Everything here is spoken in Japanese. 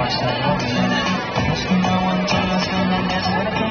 ました。